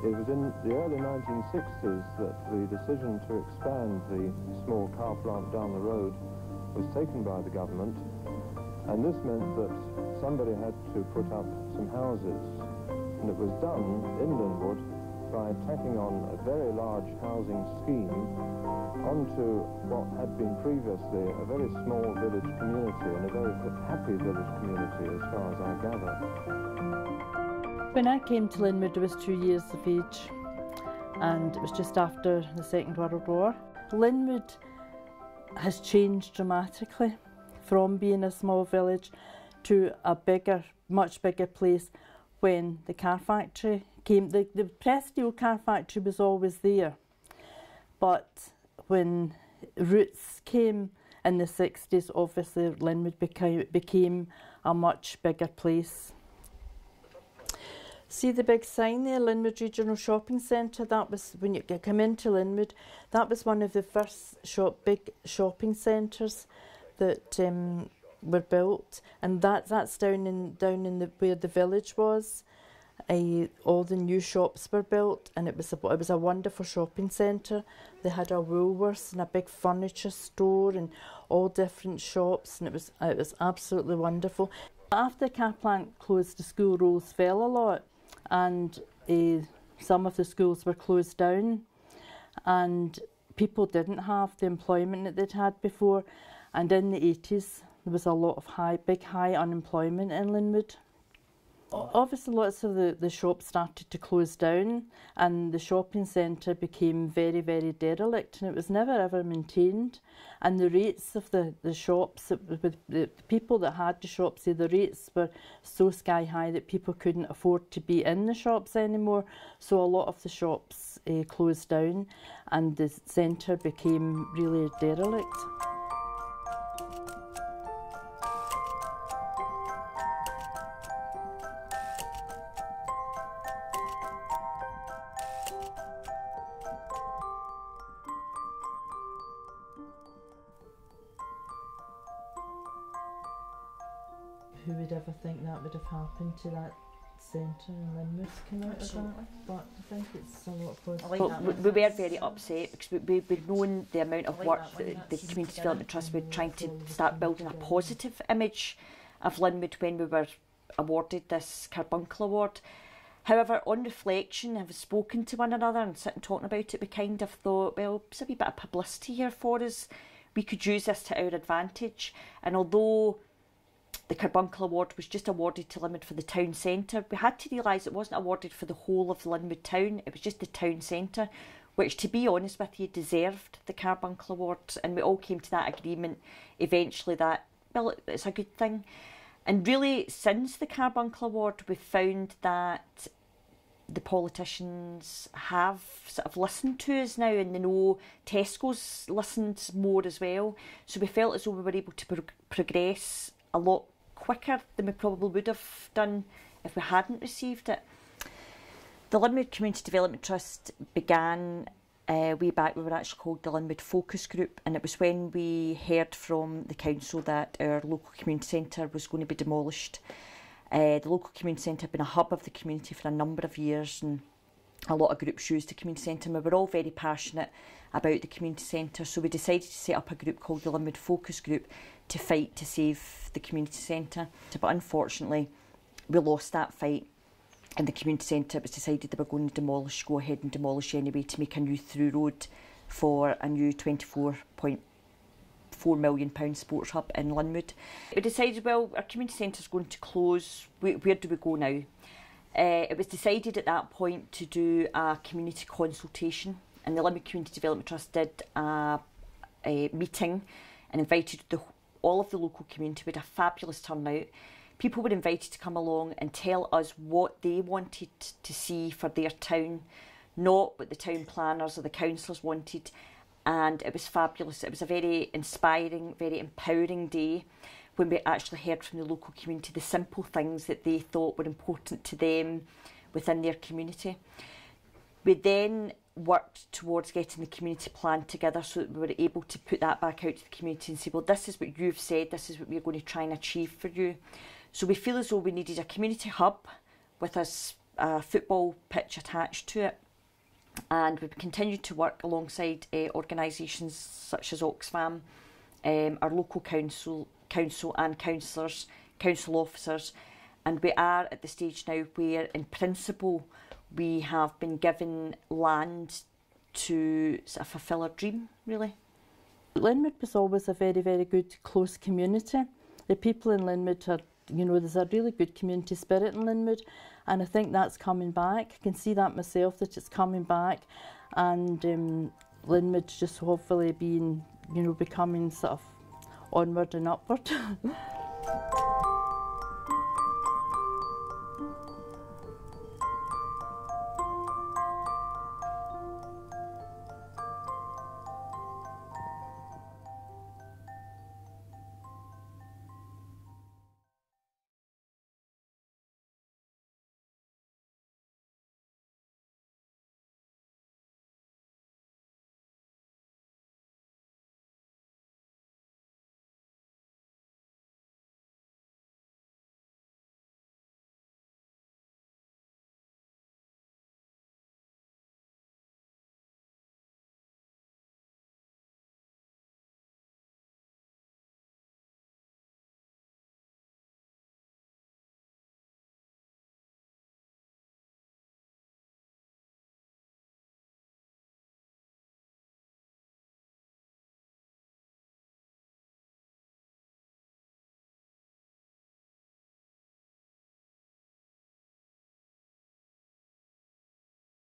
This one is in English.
It was in the early 1960s that the decision to expand the small car plant down the road was taken by the government, and this meant that somebody had to put up some houses. And it was done in Linwood by tacking on a very large housing scheme onto what had been previously a very small village community and a very happy village community as far as I gather. When I came to Linwood, I was two years of age, and it was just after the Second World War. Linwood has changed dramatically from being a small village to a bigger, much bigger place when the car factory came. The, the Pressed Steel car factory was always there, but when Rootes came in the 60s, obviously Linwood became, became a much bigger place. See the big sign there, Linwood Regional Shopping Centre? That was, when you come into Linwood, that was one of the first shop, big shopping centres that um, were built. And that, that's down in, down in the, where the village was. Uh, all the new shops were built and it was a, it was a wonderful shopping centre. They had a Woolworths and a big furniture store and all different shops and it was, it was absolutely wonderful. After car closed, the school rolls fell a lot and uh, some of the schools were closed down and people didn't have the employment that they'd had before and in the 80s there was a lot of high big high unemployment in Linwood. Obviously lots of the, the shops started to close down and the shopping centre became very very derelict and it was never ever maintained and the rates of the, the shops, with the people that had the shops, the rates were so sky high that people couldn't afford to be in the shops anymore. So a lot of the shops uh, closed down and the centre became really derelict. Who would ever think that would have happened to that centre and then Moose came out of that. But I think it's a lot closer. Like well, we, we were very upset because we, we, we'd known the amount of like work that, the Community Development Trust were trying to start building a positive image of Linwood when we were awarded this Carbuncle Award. However, on reflection, having spoken to one another and sitting talking about it, we kind of thought, well, there's a wee bit of publicity here for us. We could use this to our advantage. And although the Carbuncle Award was just awarded to Linwood for the town centre. We had to realise it wasn't awarded for the whole of Linwood town, it was just the town centre, which, to be honest with you, deserved the Carbuncle Award. And we all came to that agreement eventually that, well, it's a good thing. And really, since the Carbuncle Award, we've found that the politicians have sort of listened to us now and they know Tesco's listened more as well. So we felt as though we were able to pro progress a lot quicker than we probably would have done if we hadn't received it. The Linwood Community Development Trust began uh, way back, we were actually called the Linwood Focus Group, and it was when we heard from the council that our local community centre was going to be demolished. Uh, the local community centre had been a hub of the community for a number of years, and a lot of groups used the community centre, we were all very passionate about the community centre, so we decided to set up a group called the Linwood Focus Group to fight to save the community centre. But unfortunately, we lost that fight and the community centre was decided they were going to demolish, go ahead and demolish anyway to make a new through road for a new 24.4 million pound sports hub in Linwood. We decided, well, our community centre is going to close. Where, where do we go now? Uh, it was decided at that point to do a community consultation and the Linwood Community Development Trust did a, a meeting and invited the all of the local community. We had a fabulous turnout. People were invited to come along and tell us what they wanted to see for their town, not what the town planners or the councillors wanted. And it was fabulous. It was a very inspiring, very empowering day when we actually heard from the local community the simple things that they thought were important to them within their community. We then worked towards getting the community plan together so that we were able to put that back out to the community and say, well, this is what you've said, this is what we're going to try and achieve for you. So we feel as though we needed a community hub with us a football pitch attached to it. And we've continued to work alongside uh, organisations such as Oxfam, um, our local council, council and councillors, council officers, and we are at the stage now where, in principle, we have been given land to sort of fulfil our dream, really. Linwood was always a very, very good, close community. The people in Linwood are, you know, there's a really good community spirit in Linwood, and I think that's coming back. I can see that myself, that it's coming back, and um, Linwood's just hopefully being, you know, becoming sort of onward and upward.